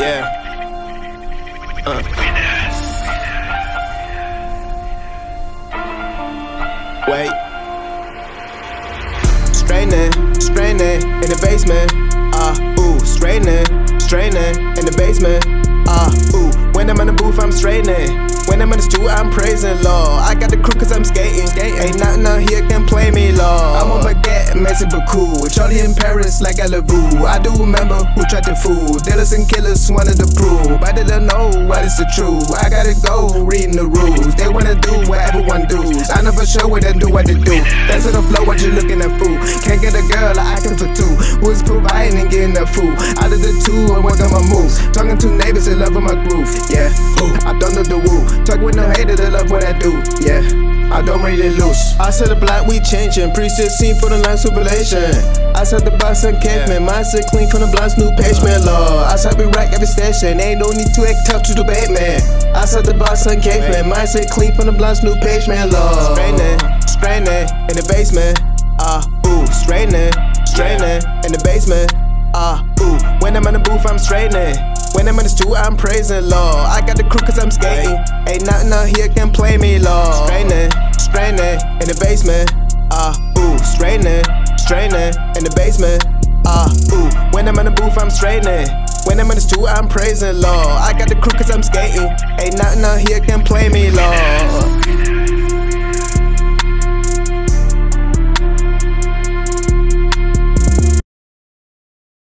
Yeah. Uh. Wait. Straining, straining in the basement. Ah, uh, ooh, straining, straining in the basement. Ah, uh, ooh, when I'm in the booth, I'm straightening. When I'm in the studio, I'm praising Lord. I got the crew cause I'm skating. Ain't nothing out here can play me, Lord. Messy but cool. Charlie in Paris like Vous. I do remember who tried to fool. Dealers and killers wanted to prove. I didn't know what is the truth. I gotta go reading the rules. They wanna do what everyone does. I never show it and do what they do. That's on the flow, what you looking at fool. Can't get a girl, I acting for two. Who's providing and getting that fool? Out of the two, I work on my moves. Talking to neighbors that love my groove. Yeah, I don't know the woo. Talk with no hater, they love what I do. Yeah. Don't really lose. I said the black we changing, priestess scene for the last revelation. I said the box and caveman, mindset clean from the blast new page man law. I said we rack every station, ain't no need to act tough to debate man. I said the box caveman, mindset clean from the blast new page man law. Straining, straining in the basement. Ah, uh, ooh, straining, straining in the basement. Ah, uh, ooh, when I'm in the booth, I'm straightening. When I'm in the studio, I'm praising Lord. I got the crew cause I'm skating. Ain't nothing out here can play me, Lord. Straining, straining in the basement. Ah, uh, ooh, straining, straining in the basement. Ah, uh, ooh, when I'm in the booth, I'm straightening. When I'm in the studio, I'm praising Lord. I got the crew cause I'm skating. Ain't nothing out here can play me, Lord.